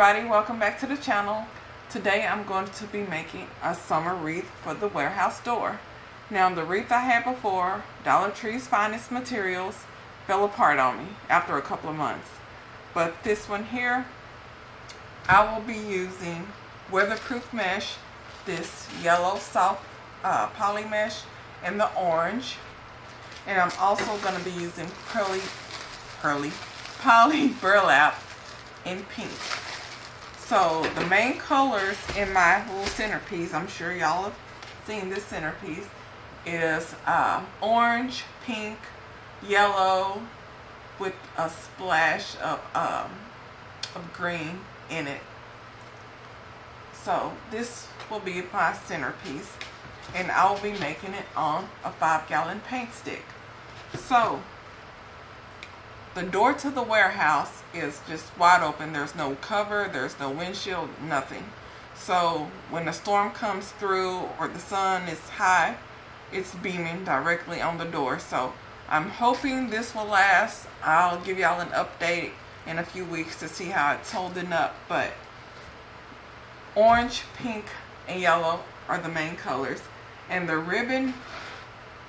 everybody, welcome back to the channel. Today I'm going to be making a summer wreath for the warehouse door. Now the wreath I had before, Dollar Tree's Finest Materials, fell apart on me after a couple of months. But this one here, I will be using weatherproof mesh, this yellow soft uh, poly mesh, and the orange. And I'm also going to be using pearly, pearly, poly burlap in pink. So the main colors in my little centerpiece, I'm sure y'all have seen this centerpiece, is uh, orange, pink, yellow, with a splash of, um, of green in it. So this will be my centerpiece and I will be making it on a five gallon paint stick. So the door to the warehouse is just wide open. There's no cover, there's no windshield, nothing. So when the storm comes through or the sun is high, it's beaming directly on the door. So I'm hoping this will last. I'll give y'all an update in a few weeks to see how it's holding up. But orange, pink, and yellow are the main colors. And the ribbon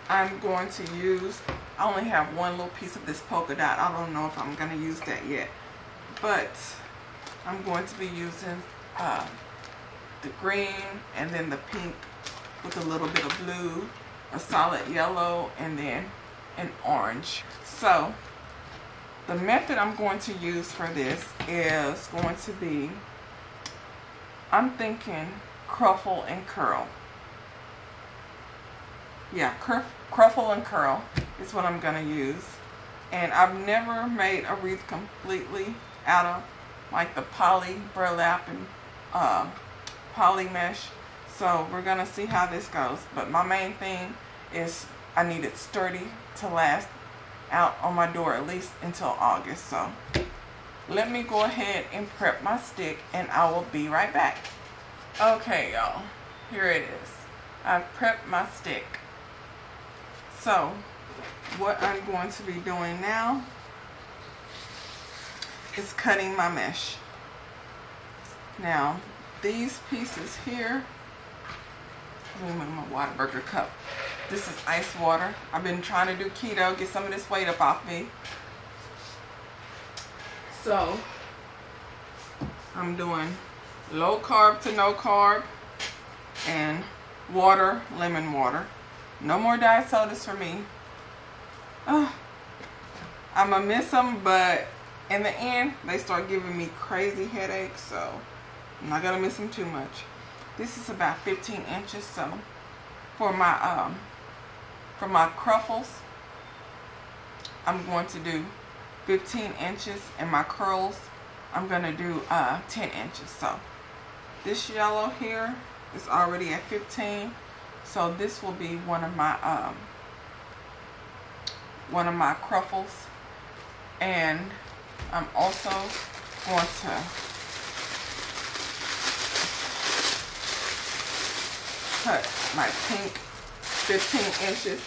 I'm going to use I only have one little piece of this polka dot. I don't know if I'm going to use that yet. But I'm going to be using uh, the green and then the pink with a little bit of blue, a solid yellow, and then an orange. So the method I'm going to use for this is going to be, I'm thinking cruffle and curl. Yeah, cruffle and curl is what I'm going to use. And I've never made a wreath completely out of like the poly burlap and uh, poly mesh. So we're going to see how this goes. But my main thing is I need it sturdy to last out on my door at least until August. So let me go ahead and prep my stick and I will be right back. Okay y'all, here it is. I've prepped my stick. So what I'm going to be doing now is cutting my mesh. Now, these pieces here, let me move my Whataburger cup. This is ice water. I've been trying to do keto, get some of this weight up off me. So, I'm doing low carb to no carb and water, lemon water. No more diet sodas for me oh, I'm gonna miss them, but in the end, they start giving me crazy headaches, so I'm not gonna miss them too much. This is about 15 inches, so for my um, for my cruffles, I'm going to do 15 inches, and my curls, I'm gonna do uh, 10 inches. So this yellow here is already at 15, so this will be one of my um, one of my cruffles and I'm also going to cut my pink 15 inches.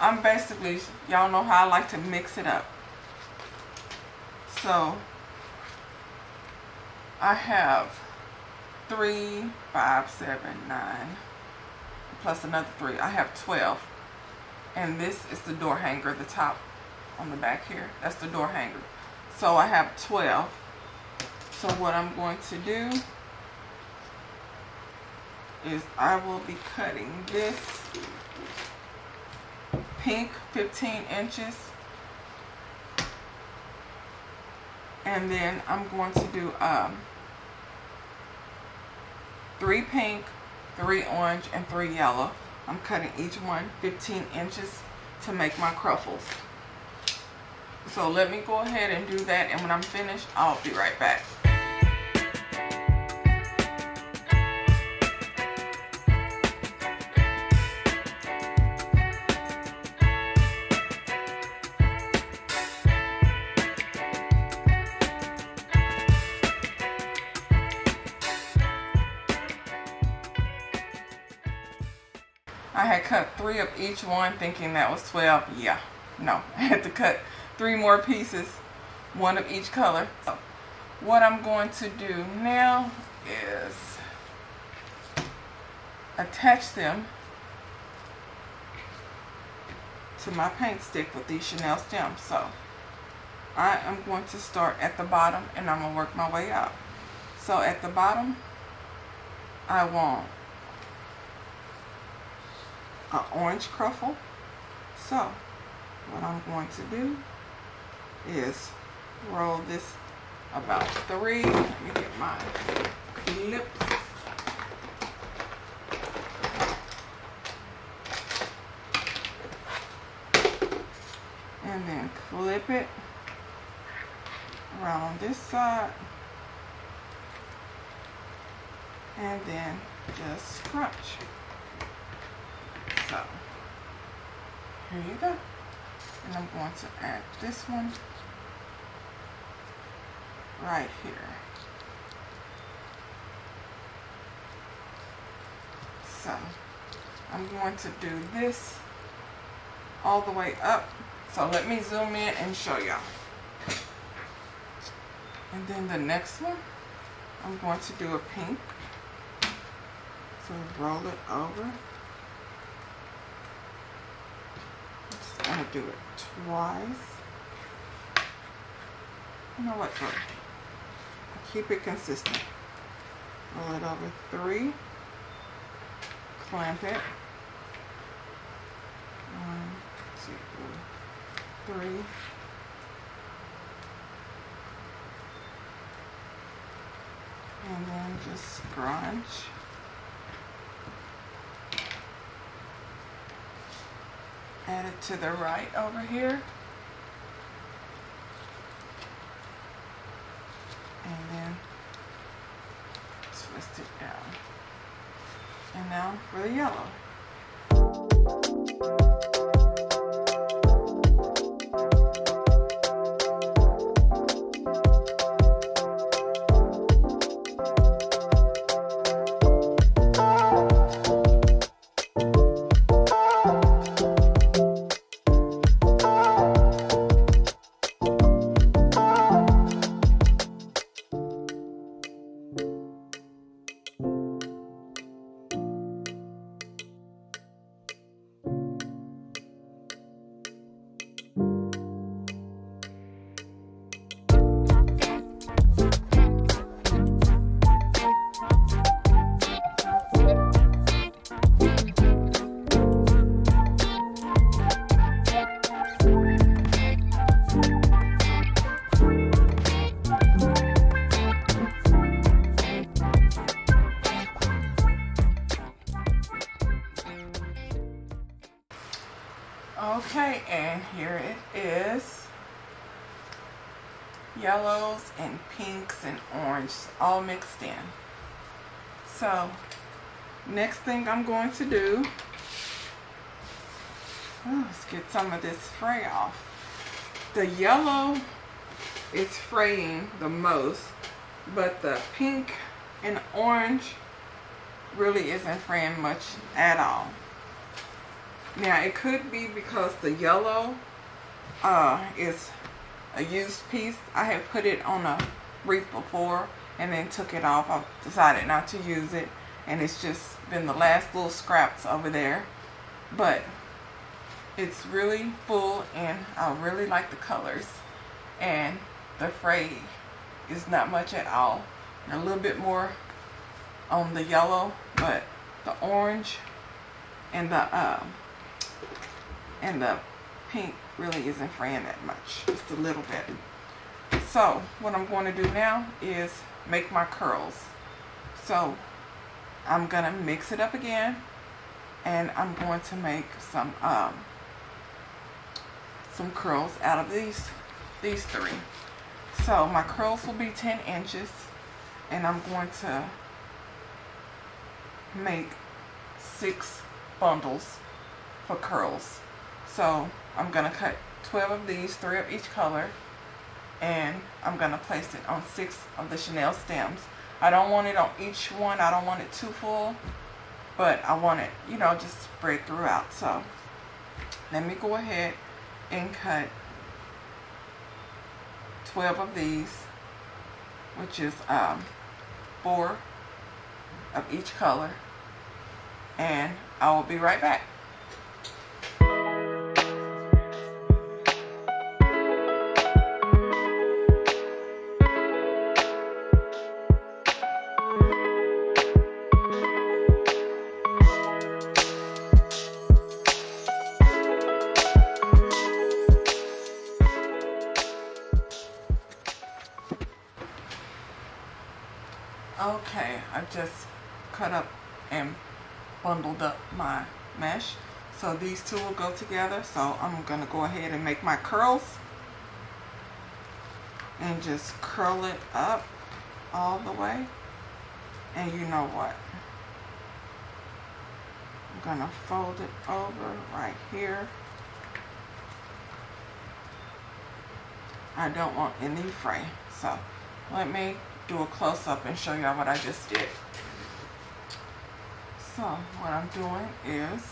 I'm basically, y'all know how I like to mix it up. So I have three, five, seven, nine, plus another three. I have 12 and this is the door hanger the top on the back here. That's the door hanger. So I have 12 so what I'm going to do is I will be cutting this pink 15 inches. And then I'm going to do um, three pink three orange and three yellow I'm cutting each one 15 inches to make my cruffles. So let me go ahead and do that and when I'm finished, I'll be right back. Cut three of each one thinking that was 12. Yeah, no. I had to cut three more pieces, one of each color. So what I'm going to do now is attach them to my paint stick with these chenille stems. So I am going to start at the bottom and I'm going to work my way up. So at the bottom, I want an orange cruffle. So what I'm going to do is roll this about three. Let me get my clips. And then clip it around this side. And then just scrunch. So, here you go. And I'm going to add this one right here. So, I'm going to do this all the way up. So let me zoom in and show y'all. And then the next one, I'm going to do a pink. So roll it over. I'm just going to do it twice. You know what? Keep it consistent. Roll it over three. Clamp it. One, two, three. And then just scrunch. Add it to the right over here. And then twist it down. And now for the yellow. So, next thing I'm going to do, oh, let's get some of this fray off. The yellow is fraying the most, but the pink and orange really isn't fraying much at all. Now it could be because the yellow uh, is a used piece. I have put it on a wreath before and then took it off. I decided not to use it and it's just been the last little scraps over there. But it's really full and I really like the colors. And the fray is not much at all. And a little bit more on the yellow, but the orange and the um, and the pink really isn't fraying that much just a little bit so what I'm going to do now is make my curls. So I'm gonna mix it up again and I'm going to make some um, some curls out of these these three. So my curls will be 10 inches and I'm going to make six bundles for curls. So I'm going to cut 12 of these, three of each color, and I'm going to place it on six of the chenille stems. I don't want it on each one. I don't want it too full, but I want it, you know, just spread throughout. So let me go ahead and cut 12 of these which is um, four of each color. And I will be right back. Okay, I just cut up and bundled up my mesh. So these two will go together. So I'm to go ahead and make my curls. And just curl it up all the way. And you know what? I'm to fold it over right here. I don't want any fray. So let me do a close-up and show y'all what I just did. So what I'm doing is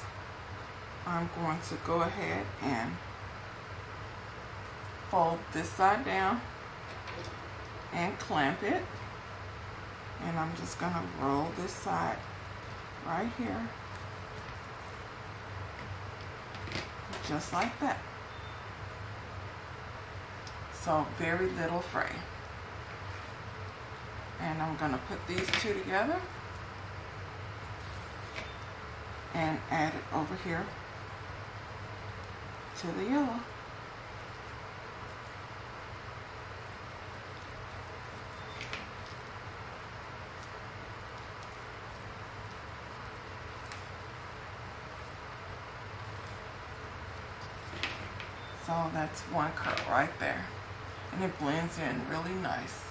I'm going to go ahead and fold this side down and clamp it. And I'm just going to roll this side right here. Just like that. So very little fray and I'm going to put these two together and add it over here to the yellow. So that's one curl right there. And it blends in really nice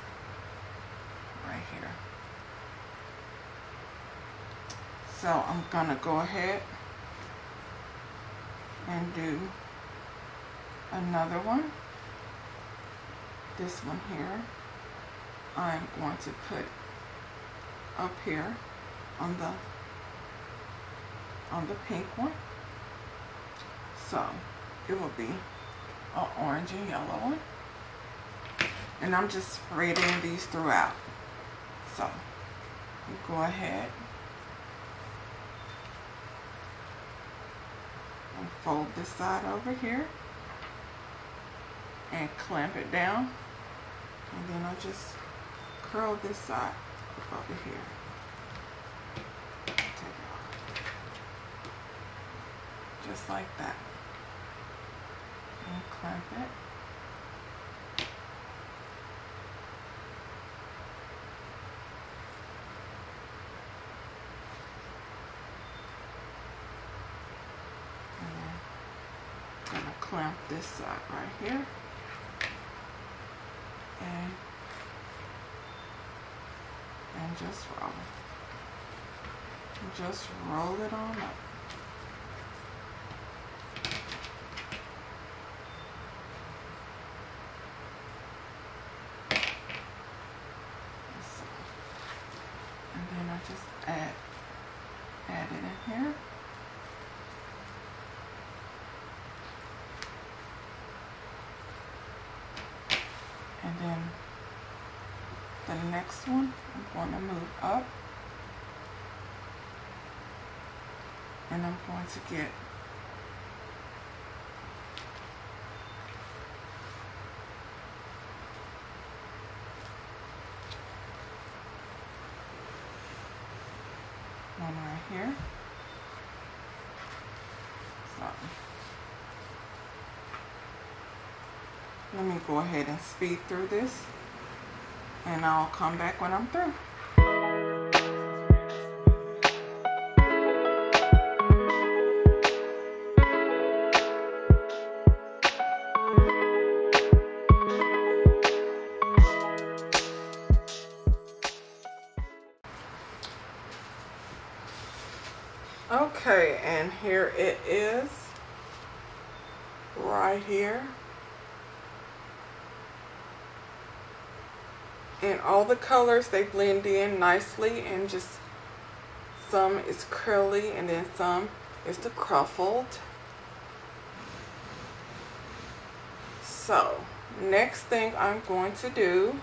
right here. So I'm going to go ahead and do another one. This one here, I'm going to put up here on the on the pink one. So it will be an orange and yellow one. And I'm just spreading these throughout. So you go ahead and fold this side over here and clamp it down and then I'll just curl this side over here. Just like that. And clamp it. Clamp this side right here. And, and just roll. Just roll it on up. And then I just add, add it in here. and then next one. I'm going to move up. And I'm going to get one right here. So Let me go ahead and speed through this and I'll come back when I'm through. Okay, and here it is right here. And all the colors they blend in nicely and just some is curly and then some is the cruffled. So next thing I'm going to do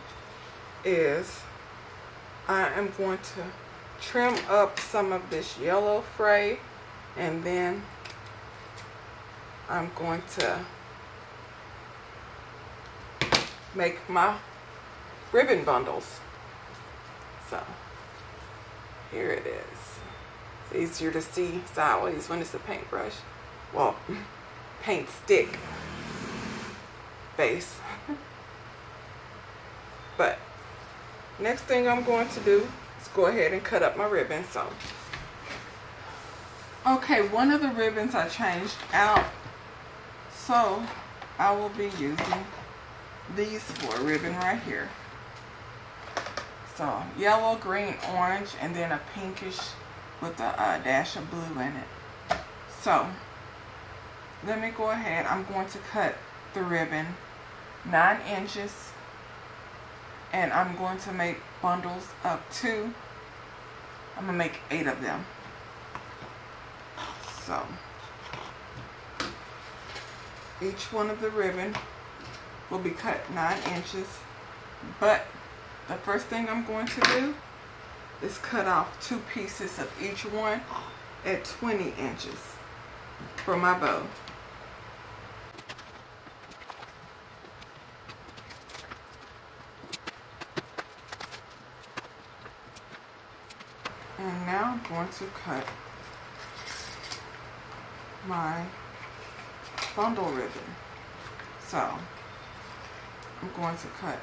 is I am going to trim up some of this yellow fray and then I'm going to make my ribbon bundles. So here it is. It's easier to see sideways when it's a paintbrush. Well, paint stick base. but next thing I'm going to do is go ahead and cut up my ribbon. So, okay, one of the ribbons I changed out. So I will be using these for a ribbon right here. So yellow, green, orange, and then a pinkish with a uh, dash of blue in it. So let me go ahead. I'm going to cut the ribbon 9 inches and I'm going to make bundles of two. I'm going to make eight of them. So each one of the ribbon will be cut 9 inches but the first thing I'm going to do is cut off two pieces of each one at 20 inches for my bow. And now I'm going to cut my bundle ribbon. So I'm going to cut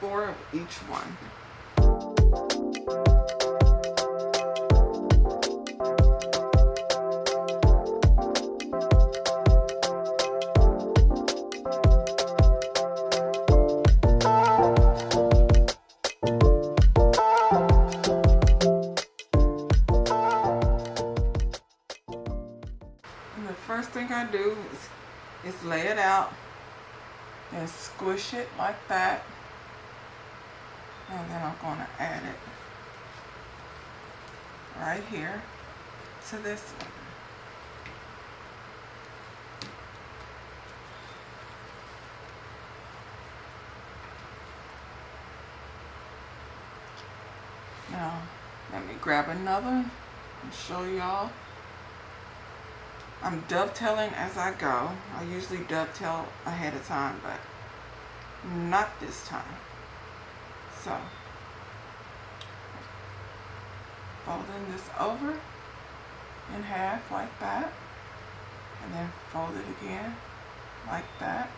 four of each one. And the first thing I do is, is lay it out and squish it like that and then I'm going to add it right here to this. Now, let me grab another and show y'all. I'm dovetailing as I go. I usually dovetail ahead of time, but not this time. So, folding this over in half like that, and then fold it again like that.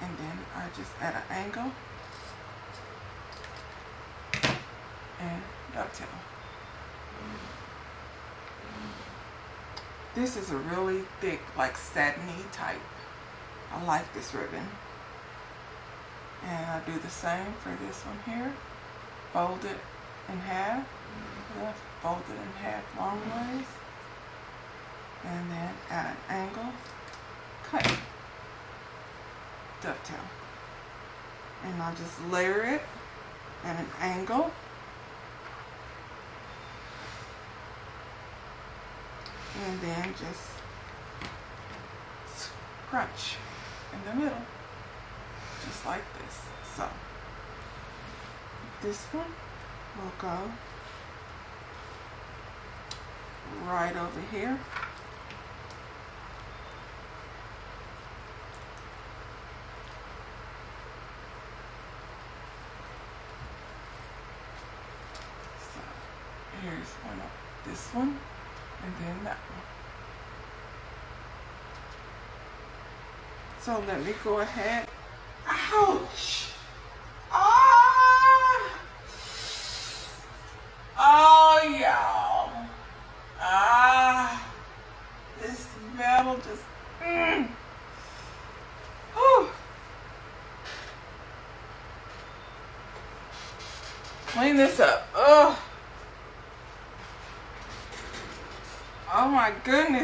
And then I just add an angle and dovetail. This is a really thick, like satiny type. I like this ribbon. And I do the same for this one here. Fold it in half. fold it in half long ways. And then at an angle, cut. Dovetail. And I'll just layer it at an angle. And then just scrunch in the middle just like this. So this one will go right over here. So here's one of this one and then that one. So let me go ahead Ouch. Ah. Oh, y'all. Ah. This metal just. Mm. Whew. Clean this up. Oh. Oh my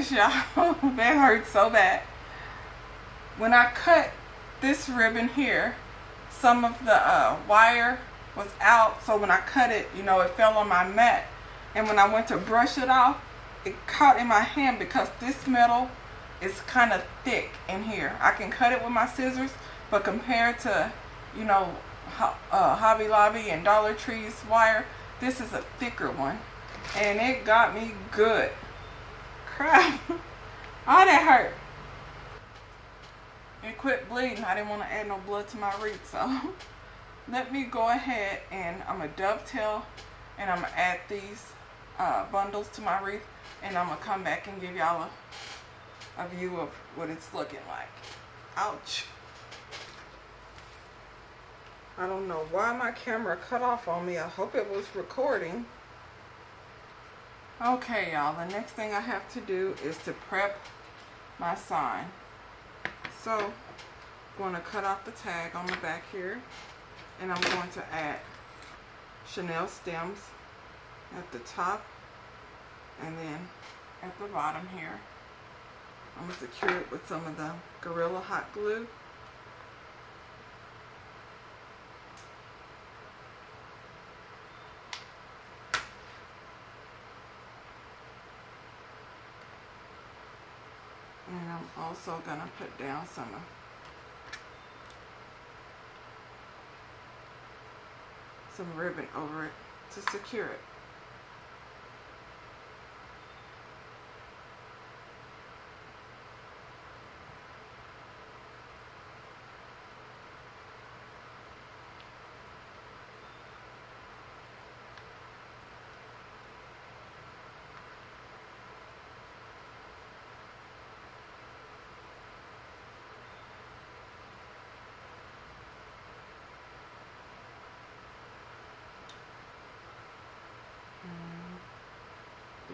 goodness, y'all. that hurts so bad. When I cut this ribbon here, some of the uh, wire was out. So when I cut it, you know, it fell on my mat. And when I went to brush it off, it caught in my hand because this metal it's kind of thick in here. I can cut it with my scissors, but compared to, you know, uh, Hobby Lobby and Dollar Tree's wire, this is a thicker one. And it got me good. Crap. oh, that hurt. It quit bleeding. I didn't want to add no blood to my wreath, so let me go ahead and I'm to dovetail and I'm to add these uh, bundles to my wreath and I'm to come back and give y'all a, a view of what it's looking like. Ouch. I don't know why my camera cut off on me. I hope it was recording. Okay, y'all. The next thing I have to do is to prep my sign. So, I'm going to cut off the tag on the back here. And I'm going to add chenille stems at the top and then at the bottom here. I'm going to secure it with some of the Gorilla Hot Glue. And I'm also going to put down some some ribbon over it to secure it.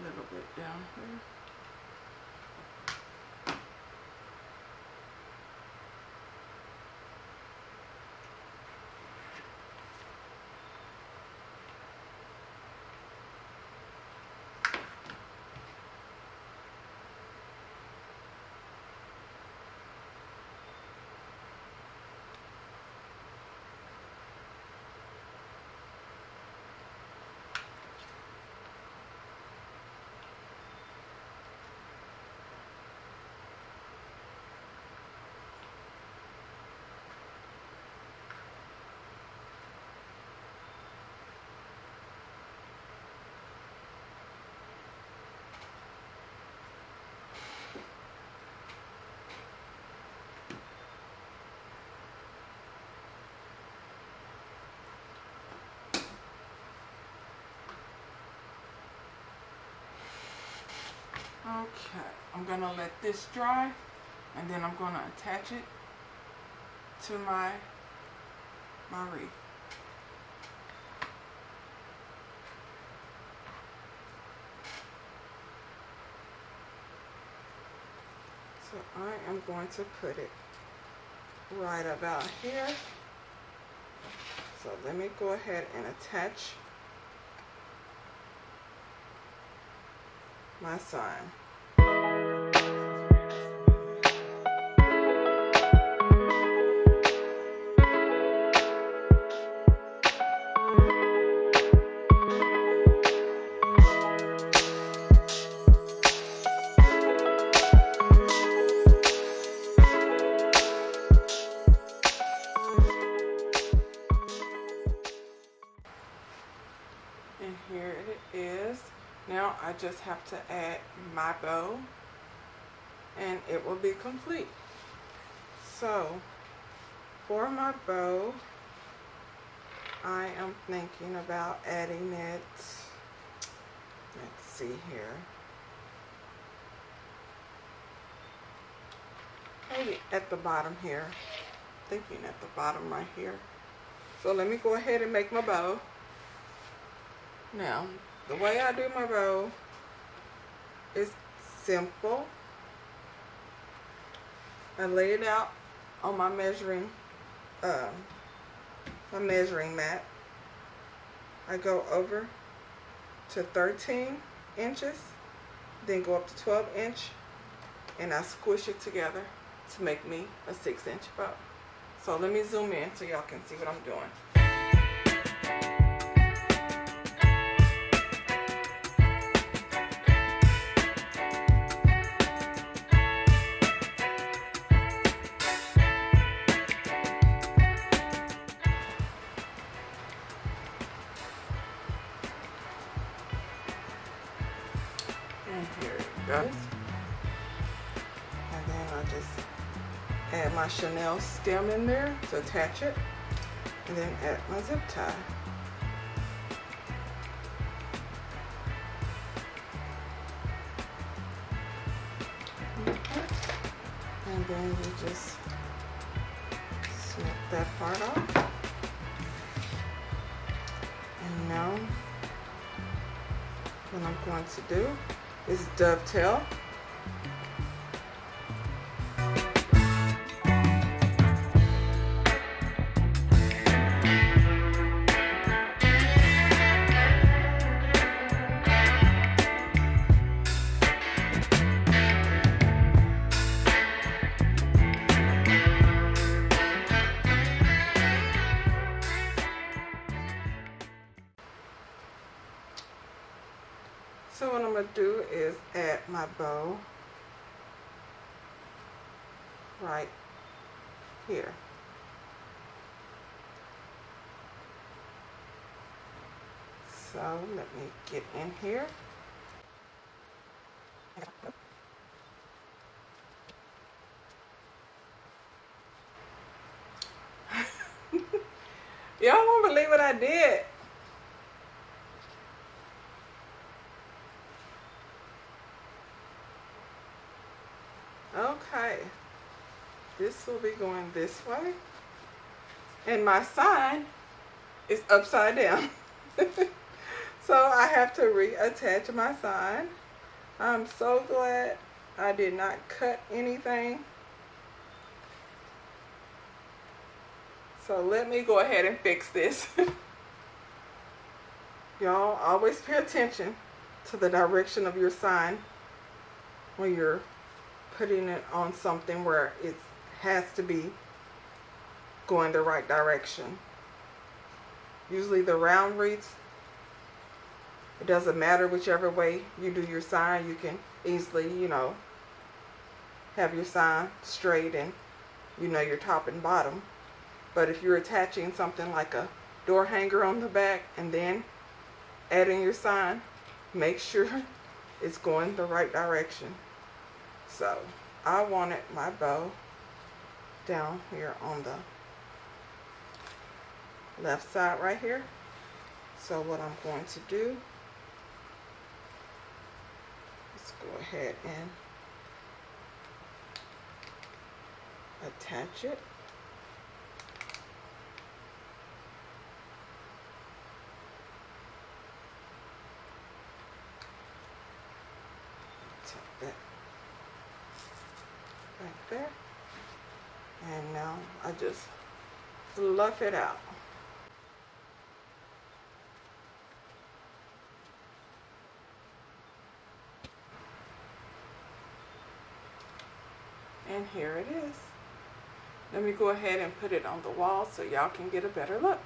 little bit Okay, I'm going to let this dry and then I'm going to attach it to my, my wreath. So I am going to put it right about here. So let me go ahead and attach my sign. To add my bow and it will be complete. So for my bow, I am thinking about adding it, let's see here, maybe at the bottom here, thinking at the bottom right here. So let me go ahead and make my bow. Now, the way I do my bow simple. I lay it out on my measuring, uh, my measuring mat. I go over to 13 inches, then go up to 12 inch, and I squish it together to make me a six inch bow. So let me zoom in so y'all can see what I'm doing. Chanel stem in there to attach it. And then add my zip tie. And then you just snip that part off. And now what I'm going to do is dovetail So let me get in here. Y'all won't believe what I did. Okay. This will be going this way. And my sign is upside down. so I have to reattach my sign. I'm so glad I did not cut anything. So let me go ahead and fix this. Y'all always pay attention to the direction of your sign when you're putting it on something where it has to be going the right direction. Usually the round wreaths, it doesn't matter whichever way you do your sign, you can easily, you know, have your sign straight and you know your top and bottom. But if you're attaching something like a door hanger on the back and then adding your sign, make sure it's going the right direction. So I wanted my bow down here on the left side right here. So what I'm going to do is go ahead and attach it. Tuck that right there. And now I just fluff it out. And here it is. Let me go ahead and put it on the wall so y'all can get a better look.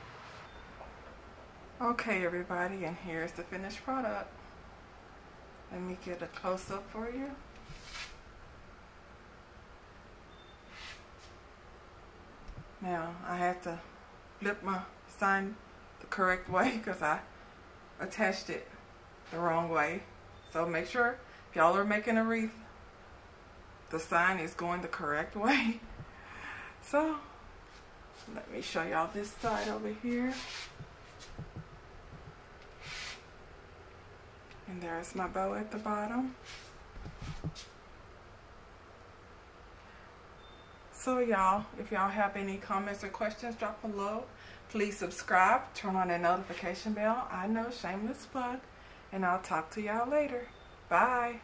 Okay everybody, and here's the finished product. Let me get a close-up for you. Now I have to flip my sign the correct way because I attached it the wrong way. So make sure y'all are making a wreath, the sign is going the correct way. So let me show y'all this side over here. And there's my bow at the bottom. So y'all, if y'all have any comments or questions, drop below. Please subscribe, turn on that notification bell. I know, shameless plug. And I'll talk to y'all later. Bye.